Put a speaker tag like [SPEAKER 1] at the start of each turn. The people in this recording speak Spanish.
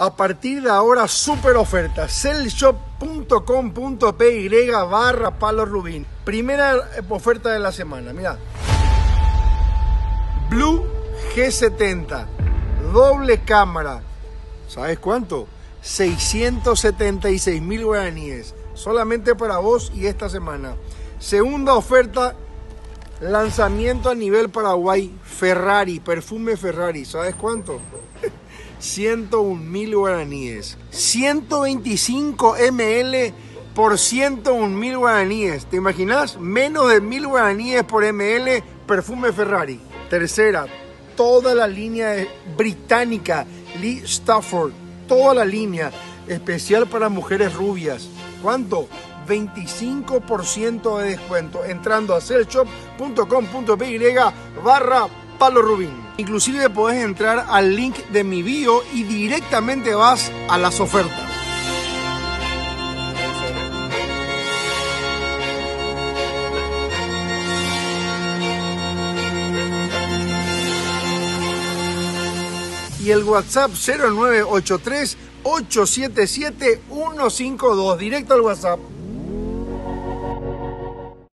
[SPEAKER 1] A partir de ahora, super oferta. Cellshop.com.py barra palo rubín. Primera oferta de la semana. Mira. Blue G70. Doble cámara. ¿Sabes cuánto? 676 mil guaraníes. Solamente para vos y esta semana. Segunda oferta. Lanzamiento a nivel Paraguay. Ferrari. Perfume Ferrari. ¿Sabes cuánto? 101 mil guaraníes. 125 ml por 101 mil guaraníes. ¿Te imaginas? Menos de mil guaraníes por ml perfume Ferrari. Tercera, toda la línea británica Lee Stafford. Toda la línea especial para mujeres rubias. ¿Cuánto? 25% de descuento entrando a sellshop.com.py barra palo rubín. Inclusive podés entrar al link de mi bio y directamente vas a las ofertas. Y el WhatsApp 0983 877 152, directo al WhatsApp.